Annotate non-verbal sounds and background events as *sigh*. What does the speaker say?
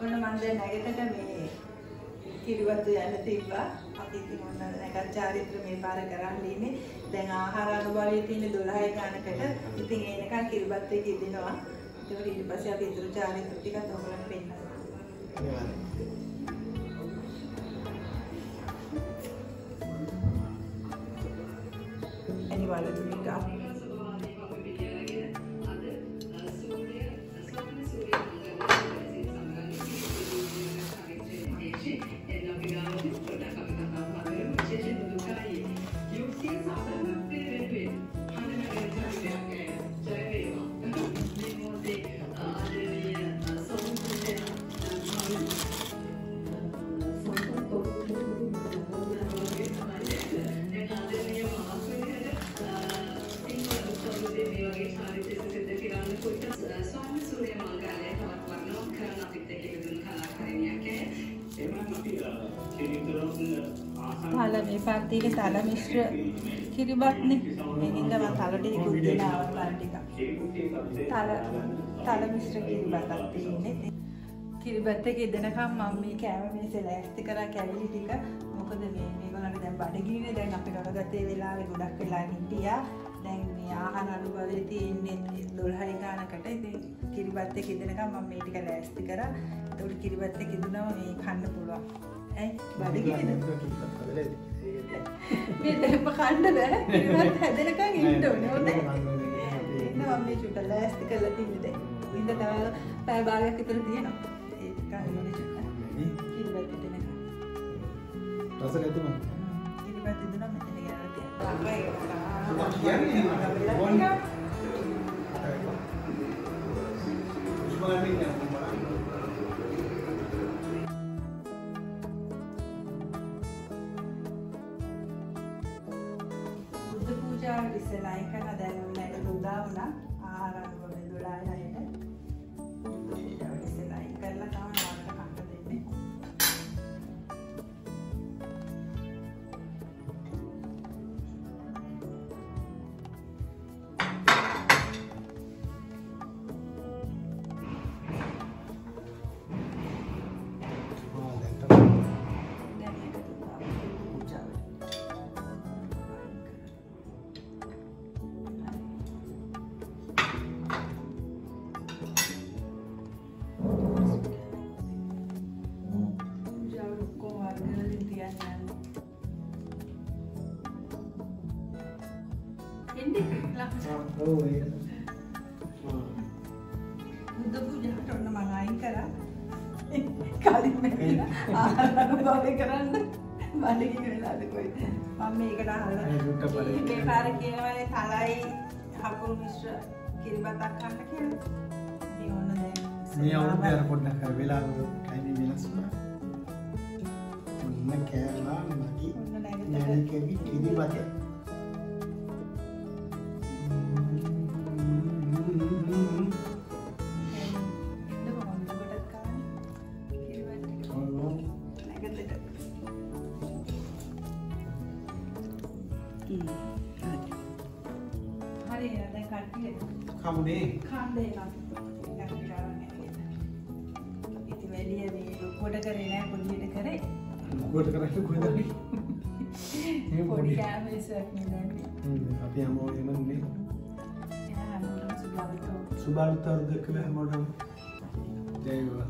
ඔන්න මම දැන් නැගිටට මේ කිරිවත්තු යන්න තිබ්බා. අපි ඉතින් ඔන්න නැගත් චාරිත්‍ර මේ පාර කරන්න ඉන්නේ. දැන් ආහාර අනුභවයේ තියෙන 12 ගණනකට ඉතින් එනකන් කිරිවත්තු එක ඉදිනවා. ඒකට ඊට පස්සේ අපි ඉතුරු චාරිත්‍ර ටිකත් ඔයගොල්ලන්ට පෙන්නනවා. අනිවාර්ය තල මේ පන්තියේ තල මිශ්‍ර කිරිබත්නේ. මේකින්ද මම තල ටිකකුත් දෙනවා තල ටික. තල තල මිශ්‍ර කිරිබතක් තියෙන්නේ. කිරිබත් එක ඉදනකම් මම මේ කෑම මේසේ ලෑස්ති කරා කැවිලි ටික. මොකද මේ මේගොල්ලන්ට දැන් බඩගිනිනේ දැන් අපි කරගත්තේ වෙලාවේ ගොඩක් වෙලා හිටියා. දැන් මේ ආහාර අනුභවයේ තියෙන්නේ 12 ගානකට. ඉතින් කිරිබත් එක ඉදනකම් මම මේ ටික ලෑස්ති කරා. ඒකට කිරිබත් එක ඉදුණාම මේ කන්න පුළුවන්. බඩගිනිද? කිරිබත් *laughs* *laughs* හැදෙනකන් ඉන්න ඕනේ. මේ චුට්ට ලෑස්ති කරලා තින්නේ දැන්. ඉන්න තව පැය භාගයක් විතර තියෙනවා. රස මම. කිරිබත් දෙනවා මෙතන ගෙනල්ලා පූජාවට ඉස්සෙල්ලා එකන දැන් උන්නට දුදා වුණා ආහාර අනුභවය 12 යට. වර්ගවලින් තියන්න යන්න. එන්නේ ලක්ෂ බුද්ධ පූජාවට ඔන්න මම අයින් කරා. කලින් මෙතන ආහාර අනුභවය කරන්න බඩගිනි වෙලාද කොයිද මම මේකට අනේ දුට්ට අහලා බලන්න. මේ පාර කියනවානේ තලයි හකුරු මිශ්‍ර කිරිබතක් කන්න කියලා. ඉතින් ඔන්න දැන් මේ අවුරුද්දේ අර පොඩ්ඩක් අර වෙලාව ටයිමින් වෙනස් වුණා. ඔන්න ඔන්න නැගිටලා. නැනිකෙවි කිරිබත. කමුනේ කන්දේ ඉති මේ ලොකුවට කරේ නෑ පොඩියට කරේ මොකද කරන්නේ කොහෙද අපි? මේ පොඩි පොඩි. කෑමේසක් නෙදන්නේ හ්ම්, අපි හැමෝම එමන්නේ. එයා හැමෝටම සුබවතෝ සුබ අලුත් අවුරුද්දක් කියලා හැමෝටම ජය වේවා.